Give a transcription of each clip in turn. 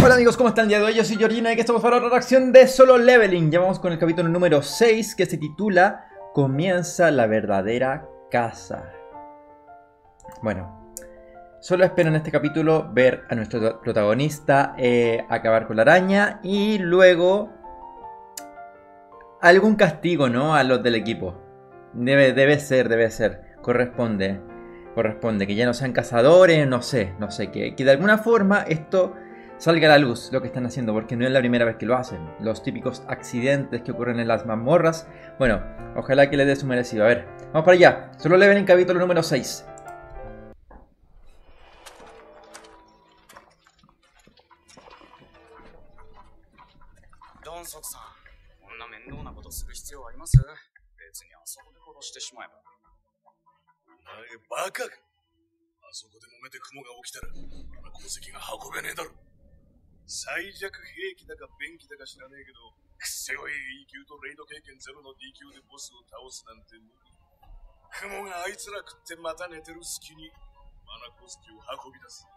Hola amigos, ¿cómo están día de hoy? Yo soy Georgina y aquí estamos para otra reacción de Solo Leveling. Ya vamos con el capítulo número 6 que se titula Comienza la verdadera casa. Bueno, solo espero en este capítulo ver a nuestro protagonista eh, acabar con la araña y luego algún castigo, ¿no? A los del equipo. Debe, debe ser, debe ser. Corresponde. Corresponde. Que ya no sean cazadores, no sé, no sé. Que, que de alguna forma esto salga a la luz lo que están haciendo, porque no es la primera vez que lo hacen. Los típicos accidentes que ocurren en las mazmorras. Bueno, ojalá que le dé su merecido. A ver, vamos para allá. Solo le ven en capítulo número 6. 最弱兵器だか便器だか知らねえけど、くせ弱い E 級とレイド経験ゼロの D 級でボスを倒すなんて無理。雲があいつら食ってまた寝てる隙に、マナ鉱石を運び出す。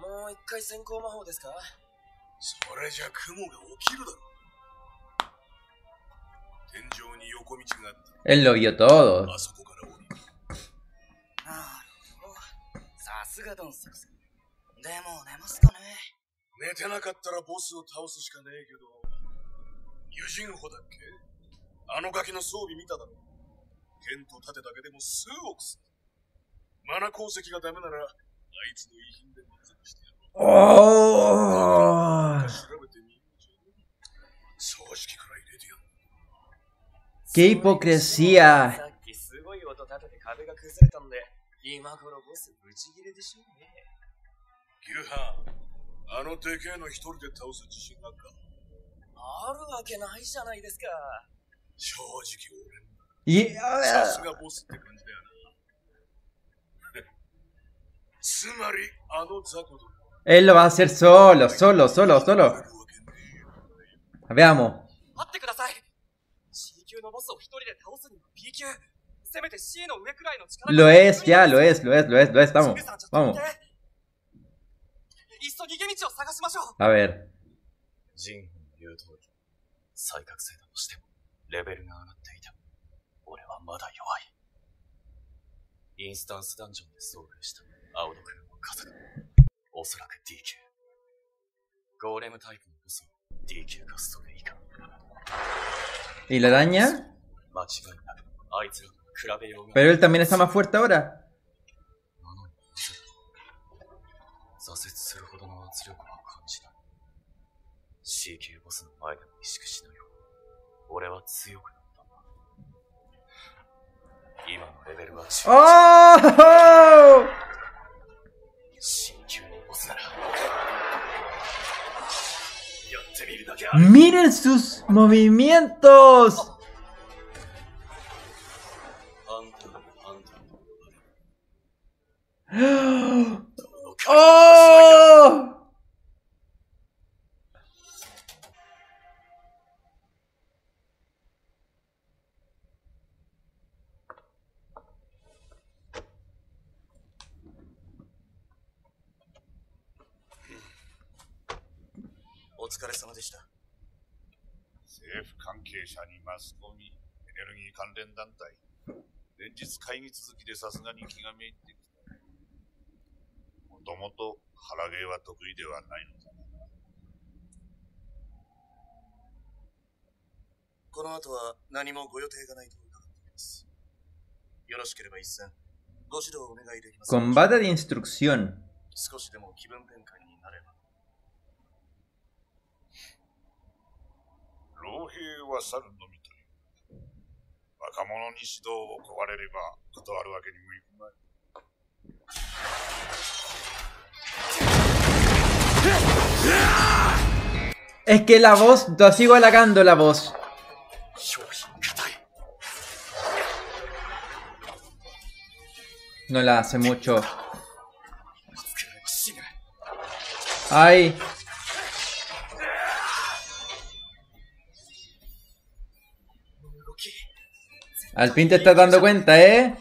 もう一回先行魔法ですか？それじゃ雲が起きるだろ。天井に横道があった。Él lo vio todo. あそこから降りる。なるほど。さすがドンソクさん。でも寝ますかね寝てなかったらボスを倒すしかねえけど、ユジンホだっけ？あのガキの装備見ただろ？剣と盾だけでも数億する。マナ鉱石がダメなら、あいつの遺品で満足してやろう。¡Oh! 調べてみようじゃん。葬式くらい入れてやる。¡Qué hipocresía! さっきすごい音立てて壁が崩れたんで、今頃ボスブチギレでしょうね。牛ハン、あのでけえの一人で倒す自信あるかあるわけないじゃないですか。正直俺も Y- さすがボスって感じだよな。つまり、あの雑魚ども Él lo va a hacer solo, solo, solo, あ solo. るわけねえよ Veamos. 待ってください !C 級のボスを一人で倒すには B 級せめて C の上くらいの力 Lo es, ya, lo es, lo es, lo es, lo es. Vamos, シグさんちょっと待 vamos. いっそ逃げ道を探しましょう A ver. ジンの言う通り、再覚醒だとしても、レベルが上がっていても、俺はまだ弱い。インスタンスダンジョンで遭遇した青ドクルの家族。おそらく D 級。ゴーレムタイプのボスも D 級かそれ以下。¿Y la araña? 間違いなく、あいつらと比べようが Pero él también está más fuerte ahora. 挫折するほどの圧力は感じない C 級ボスの前でも意識しないよ俺は強くなったんだ今のレベルは中 ¡Oh! C 級のボスならやってみるだけある ¡Miren sus movimientos! ¡Oh!! お疲れ様でした。政府関係者にマスコミ、エネルギー関連団体、連日会議続きでさすがに気がめいってきた。もともと腹芸は得意ではないの。この後は何もご予定がないと伺っています。よろしければ一戦、ご指導お願いできますか？Combate de instrucción. 少しでも気分転換になれば。老兵は猿のみという。若者に指導を請われれば断るわけにもいくまい。Es que la voz, la sigo halagando la voz. No la hace mucho. Ay. Al fin te estás dando cuenta, ¿eh?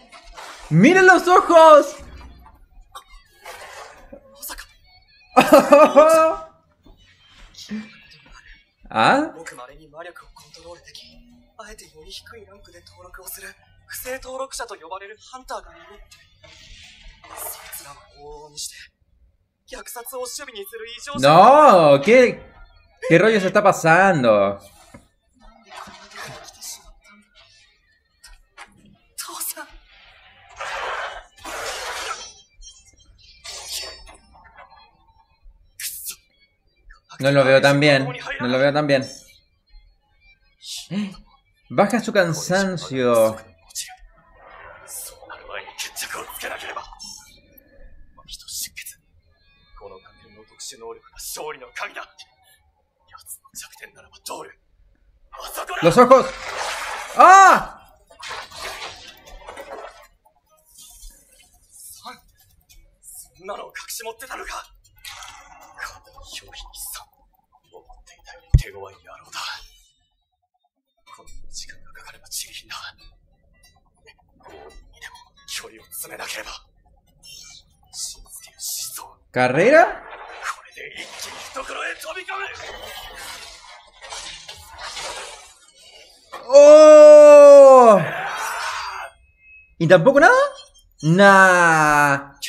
¡Miren los ojos! まさか ¿Ah? ごく稀に魔力をコントロールでき、あえてより低いランクで登録をする不正登録者と呼ばれるハンターがいるって。そいつらを往々にして、虐殺を守備にする異常者 No, ¿qué, qué rollo se está pasando? No lo veo tan bien. No lo veo tan bien. Baja su cansancio. Los ojos. ¡Ah! 手強い野郎だ。この時間がかかればちりひんだ。強引にでも距離を詰めなければ。信じてる思想、こ ¿Carrera? れで一気に懐へ飛び込む ¡Oh! ¿Y tampoco nada? Nah.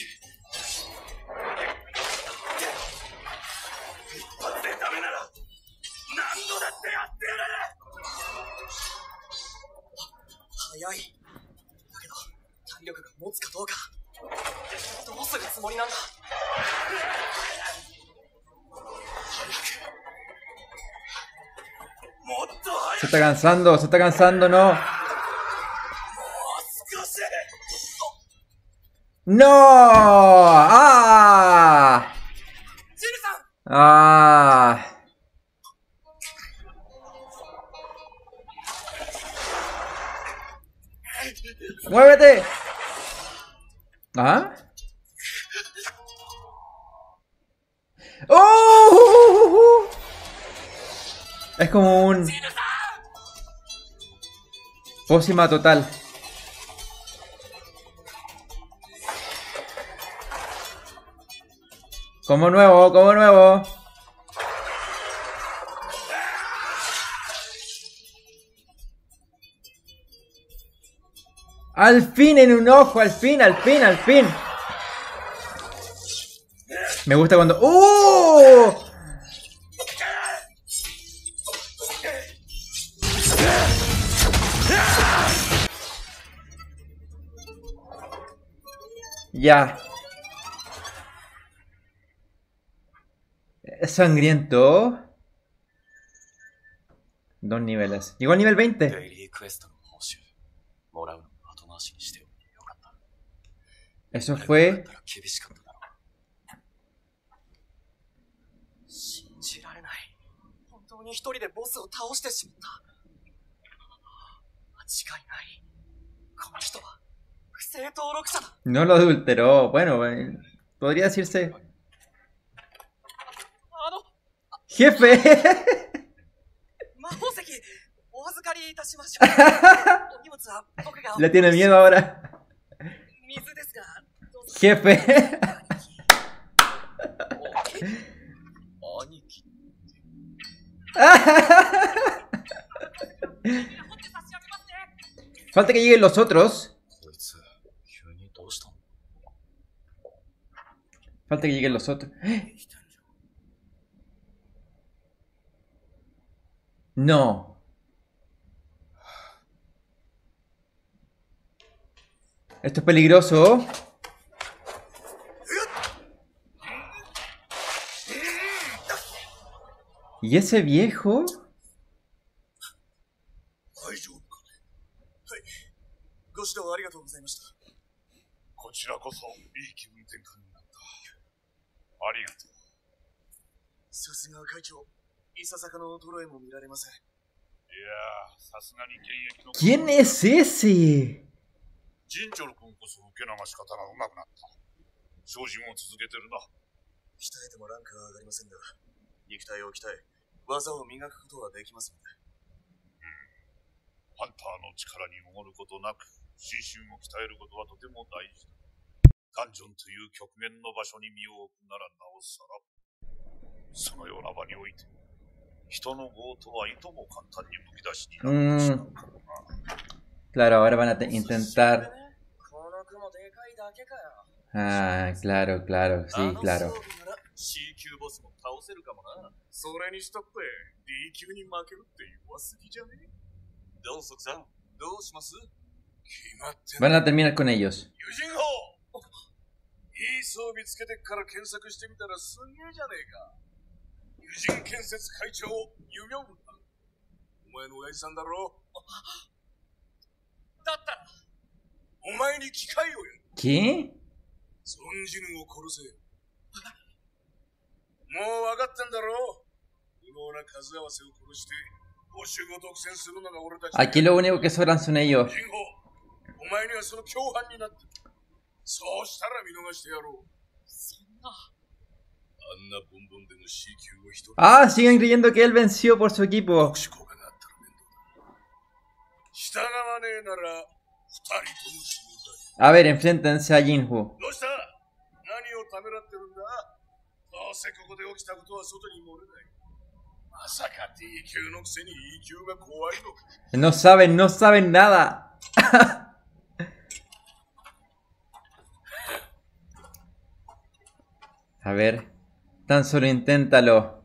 どうするつもりなんだもっと早 Se está cansando, se está cansando, no. く少し ¡No! ¡Ah! ジルさん ¡Ah! Pócima total. Como nuevo, como nuevo. Al fin en un ojo, al fin, al fin, al fin. Me gusta cuando... ¡Uh! Ya. Es sangriento. Dos niveles. Llegó al nivel 20. Eso fue... No lo adulteró, bueno, eh, podría decirse... Jefe. Le tiene miedo ahora. Jefe. Falta que lleguen los otros. Falta que lleguen los otros. No. Esto es peligroso. ¿Y ese viejo? ありがとう。さすが会長、いささかの衰えも見られません。いやー、さすがに現役の。¿Quién es ese? ジンチョル君こそ受け流し方が上手くなった。精進を続けてるな。鍛えてもランクは上がりませんが、肉体を鍛え、技を磨くことはできますので。ハンターの力におごることなく、心身を鍛えることはとても大事だ。ダンジョンという極限の場所に身を置くならなおさら。そのような場において、人の強盗はいとも簡単にむき出しになってしまうからな。Claro, ahora van a te- intentar. Ah, claro, claro, あ sí, の claro. 装備なら C 級ボスも倒せるかもな。それにしたって、D 級に負けるって弱すぎじゃね？ドンソクさん、どうします決まって Van a terminar con ellos. 友人法いい装備つけてっから検索してみたらすげえじゃねえか。友人建設会長、ユミョンだ。お前の親父さんだろ？だったらお前に機会をやる。¿Qué? 存じぬを殺せ。もう分かってんだろ？不老な数合わせを殺して、募集を独占するのが俺たちだ。Aquí lo único que sobran son お前にはその共犯になってるそうしたら見逃してやろう。そんな。あんなボンボンでの C 級を一人 Ah, siguen creyendo que él venció por su equipo. 特殊効果があったら面倒だ。従わねえなら、二人とも死ぬだ A ver, enfréntense a Jinhu. どうした何をためらってるんだどうせここで起きたことは外に漏れない。まさか D 級のくせに E 級が怖いのか No saben, no saben nada. A ver, tan solo inténtalo.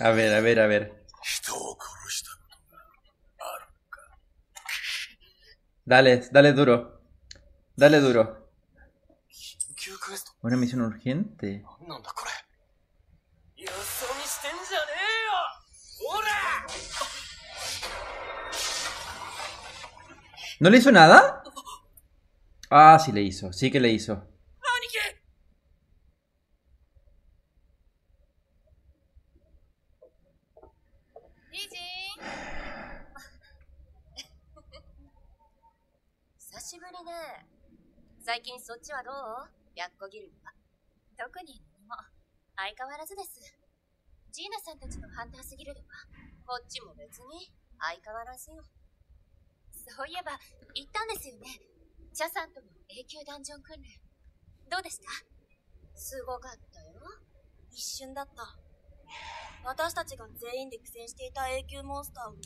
A ver, a ver, a ver. Dale, dale duro. Dale duro. Una misión urgente. ¿No le hizo nada? Ah, sí le hizo, sí que le hizo. そっちはどう？白虎ギルドは。特に何も相変わらずです。ジーナさんたちのハンタースギルドは。こっちも別に相変わらずよ。そういえば行ったんですよね。チャさんとの永久ダンジョン訓練。どうでした？すごかったよ。一瞬だった。私たちが全員で苦戦していた永久モンスターを。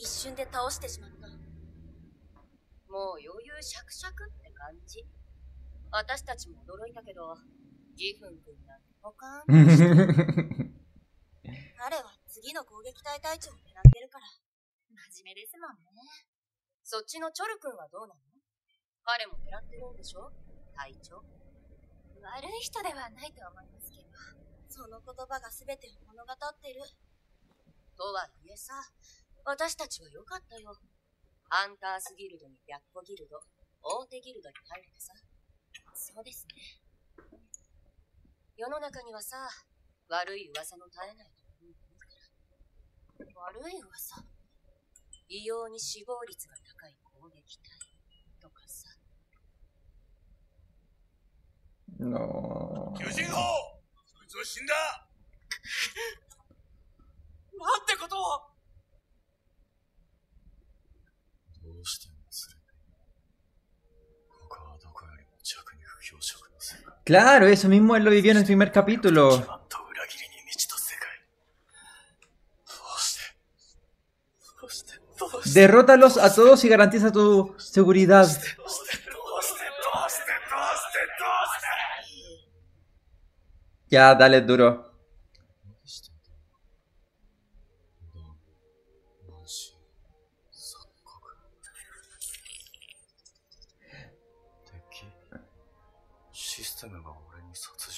一瞬で倒してしまったもう余裕シャクシャクって感じ。私たちも驚いたけど、ギフン君なんてポカーンとして彼は次の攻撃隊隊長を狙ってるから真面目ですもんね。そっちのチョル君はどうなの？彼も狙ってるんでしょ？隊長。悪い人ではないと思いますけど。その言葉が全てを物語ってるとはいえさ、私たちは良かったよ。ハンタースギルドに白虎ギルド、大手ギルドに入れてさ。そうですね。世の中にはさ、悪い噂の絶えないと思うから。悪い噂？異様に死亡率が高い攻撃隊とかさ。No. 友人法そいつは死んだ なんてことを Claro, eso mismo él lo vivió en el primer capítulo. Derrótalos a todos y garantiza tu seguridad. Ya, dale duro.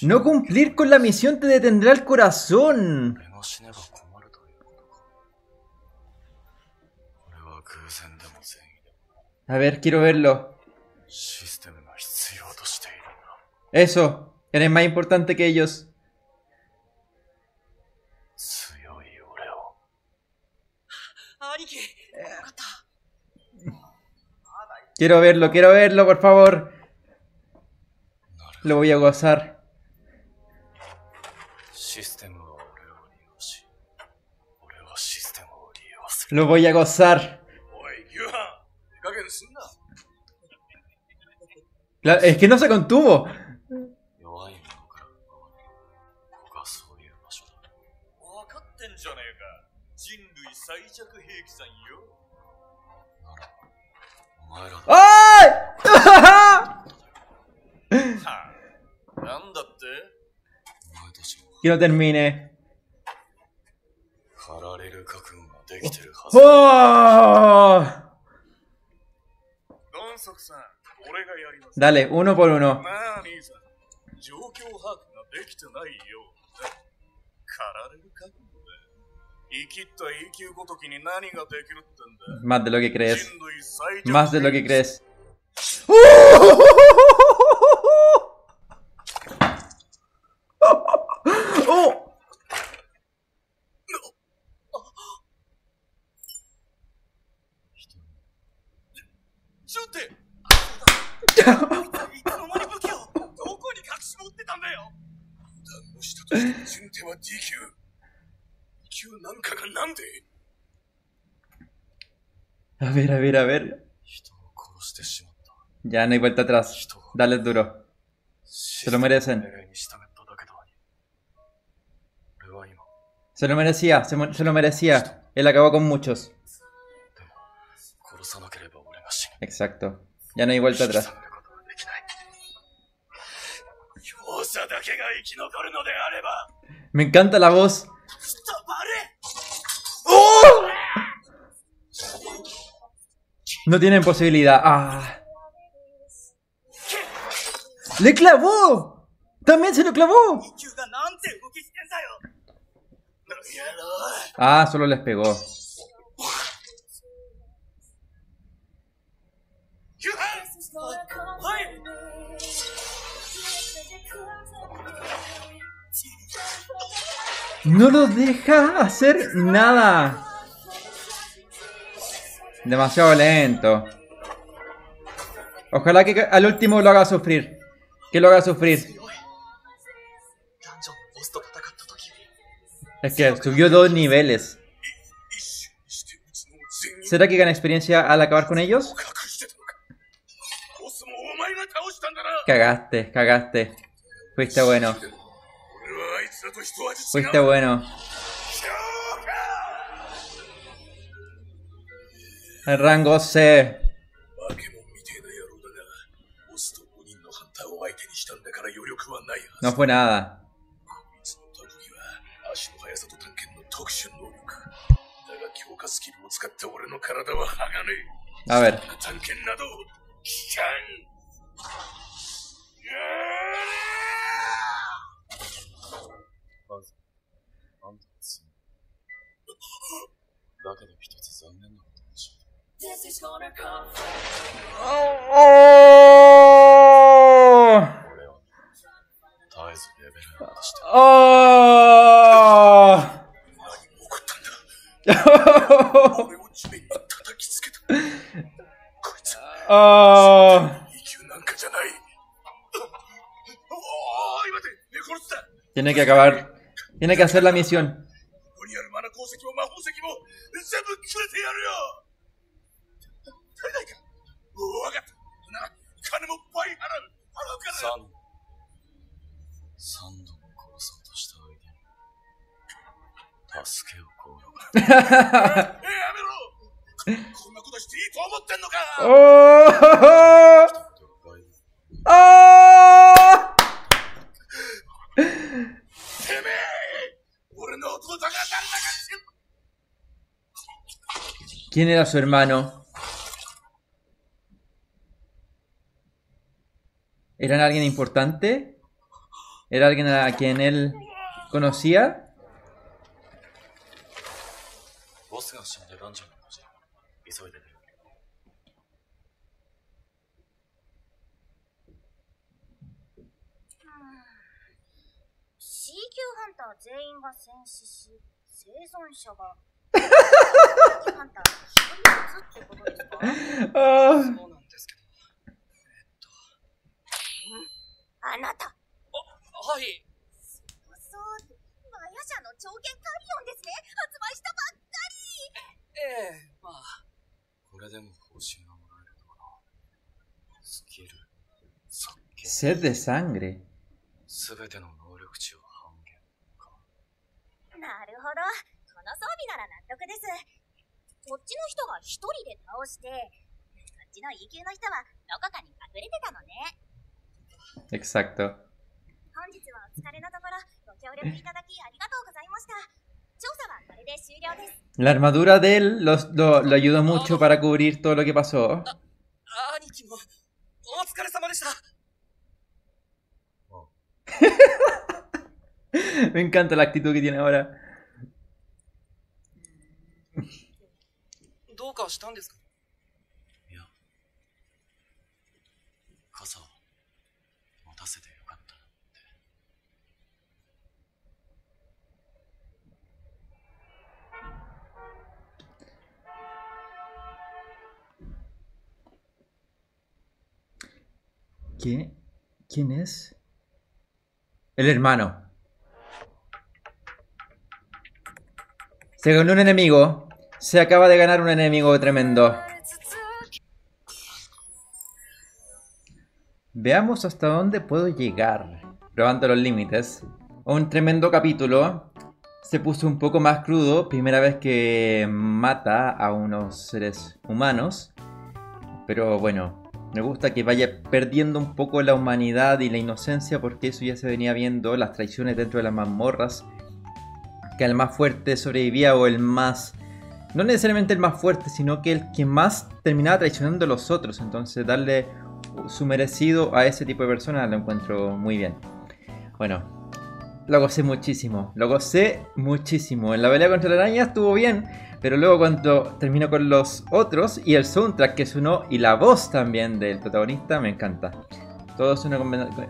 No cumplir con la misión te detendrá el corazón. A ver, quiero verlo. Eso, eres más importante que ellos. Quiero verlo, quiero verlo, por favor. Lo voy a gozar. Lo voy a gozar. La, es que no se contuvo. ¡Ay! que no termine. ¡Oh! Dale, uno por uno. Más de lo que crees. Más de lo que crees. は D 級。E 級なんかがなんで A ver, a ver, a ver. 人を殺してしまった。 Ya no hay vuelta atrás. 人が Dale duro. シ lo merecen 命令に従っただけだ。俺は今、 Se lo merecía, se, mo- se lo merecía. Él acabó con muchos. でも、殺さなければ俺が死ぬ。 Exacto. Ya no hay vuelta 引き atrás. Me encanta la voz. ¡Oh! No tienen posibilidad. Ah. ¡Le clavó! ¡También se lo clavó! Ah, solo les pegó. No lo deja hacer nada. Demasiado lento. Ojalá que al último lo haga sufrir. Que lo haga sufrir. Es que subió dos niveles. ¿Será que gana experiencia al acabar con ellos? Cagaste, cagaste. Fuiste bueno. Fuiste bueno. El rango C. No fue nada. A ver. だけど一つ残念なことを教えて。 ¡Oh! 俺は、絶えずレベルアップして、 ¡Oh! 何が起こったんだ俺を地面に叩きつけた。こいつ、 ¡Oh! 異級なんかじゃない。おーい待て寝殺すだ Tiene que acabar. Tiene que hacer la misión. ¿Quién era su hermano? ¿Eran alguien importante? ¿Era alguien a quien él conocía? が死んでンの文字だ。急いでる。C 級ハンター全員が戦死し、生存者が。てん。あなた。あ、はい。そう社の超限カリオンですね。発売したばっかええまあこれでも報酬がもらえるのかな。スキル、速記、Sed de sangre. すべての能力値を半減か。りなるほど。この装備なら納得です。こっちの人が一人で倒してこっちの E 級の人はどこかに隠れてたのね。Exacto. 本日はお疲れのところご協力いただきありがとうございました調査はこれで終了です La armadura de él los- lo, lo ayudó mucho para cubrir todo lo que pasó. 兄貴もお疲れ様でした Me encanta la actitud que tiene ahora. どうかしたんですか ¿Quién es? El hermano. Se ganó un enemigo. Se acaba de ganar un enemigo tremendo. Veamos hasta dónde puedo llegar. Probando los límites. Un tremendo capítulo. Se puso un poco más crudo. Primera vez que mata a unos seres humanos. Pero bueno, me gusta que vaya perdiendo un poco la humanidad y la inocencia porque eso ya se venía viendo, las traiciones dentro de las mazmorras, que el más fuerte sobrevivía o el más... No necesariamente el más fuerte, sino que el que más terminaba traicionando a los otros. Entonces darle su merecido a ese tipo de personas lo encuentro muy bien. Bueno, lo gocé muchísimo, lo gocé muchísimo. En la pelea contra la araña estuvo bien, pero luego cuando terminó con los otros y el soundtrack que sonó y la voz también del protagonista me encanta. Todo es una,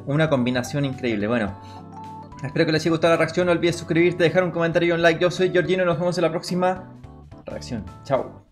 una combinación increíble. Bueno, espero que les haya gustado la reacción. No olvides suscribirte, dejar un comentario y un like. Yo soy Georgino y nos vemos en la próxima reacción. Chao.